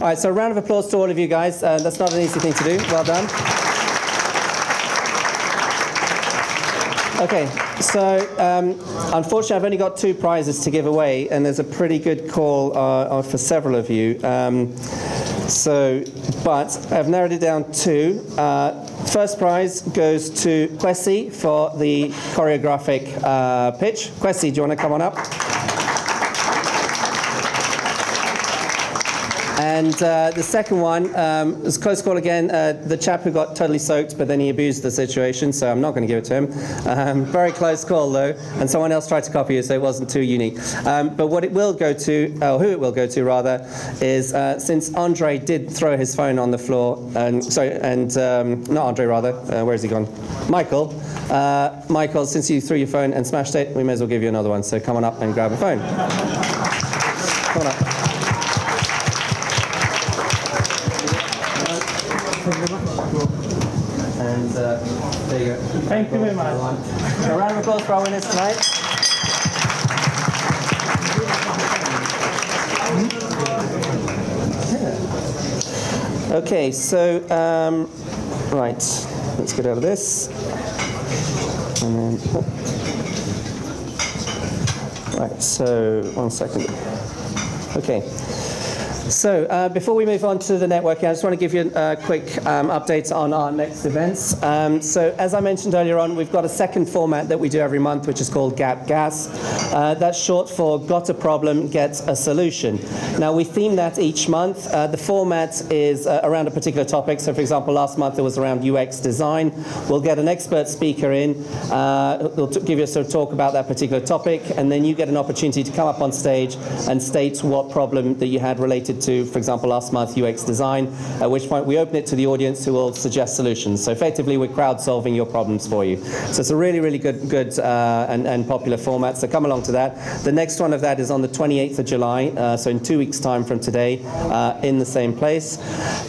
All right, so a round of applause to all of you guys. Uh, that's not an easy thing to do. Well done. Okay, so um, unfortunately, I've only got two prizes to give away, and there's a pretty good call uh, for several of you. Um, so, but I've narrowed it down to uh, first prize goes to Kwesi for the choreographic uh, pitch. Kwesi, do you want to come on up? And uh, the second one um, was close call again. Uh, the chap who got totally soaked, but then he abused the situation, so I'm not going to give it to him. Um, very close call though, and someone else tried to copy it, so it wasn't too unique. Um, but what it will go to, or who it will go to rather, is uh, since Andre did throw his phone on the floor, and sorry, and um, not Andre rather, uh, where's he gone? Michael. Uh, Michael, since you threw your phone and smashed it, we may as well give you another one. So come on up and grab a phone. Come on up. And uh, there you go. Thank you very much. A round of applause for our winners tonight. Okay, so, um, right, let's get out of this. And then, right, so, one second. Okay. So uh, before we move on to the networking, I just want to give you a quick um, update on our next events. Um, so as I mentioned earlier on, we've got a second format that we do every month, which is called Gap Gas. Uh, that's short for Got a Problem, Get a Solution. Now we theme that each month. Uh, the format is uh, around a particular topic. So for example, last month it was around UX design. We'll get an expert speaker in. Uh, who'll give you a sort of talk about that particular topic, and then you get an opportunity to come up on stage and state what problem that you had related to, for example, last month UX design, at which point we open it to the audience who will suggest solutions. So effectively, we're crowd solving your problems for you. So it's a really, really good, good uh, and, and popular format. So come along to that. The next one of that is on the 28th of July, uh, so in two weeks' time from today, uh, in the same place.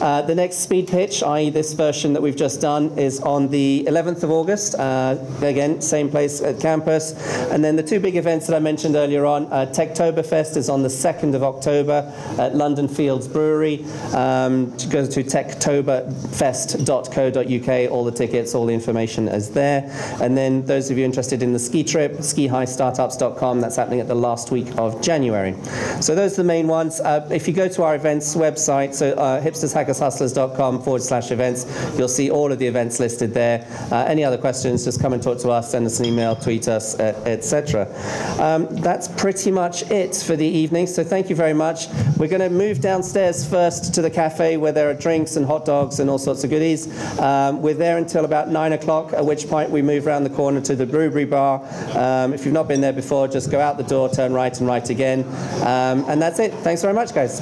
Uh, the next speed pitch, i.e., this version that we've just done, is on the 11th of August. Uh, again, same place at campus. And then the two big events that I mentioned earlier on, uh, Techtoberfest is on the 2nd of October at London Fields Brewery. Um, go to techtoberfest.co.uk. All the tickets, all the information is there. And then those of you interested in the ski trip, skihighstartups.com. That's happening at the last week of January. So those are the main ones. Uh, if you go to our events website, so uh, hipstershackershustlers.com forward slash events, you'll see all of the events listed there. Uh, any other questions, just come and talk to us, send us an email, tweet us, etc. Um, that's pretty much it for the evening. So thank you very much. We're going to move downstairs first to the cafe where there are drinks and hot dogs and all sorts of goodies. Um, we're there until about nine o'clock, at which point we move around the corner to the Brewberry Bar. Um, if you've not been there before, just go out the door, turn right and right again. Um, and that's it. Thanks very much, guys.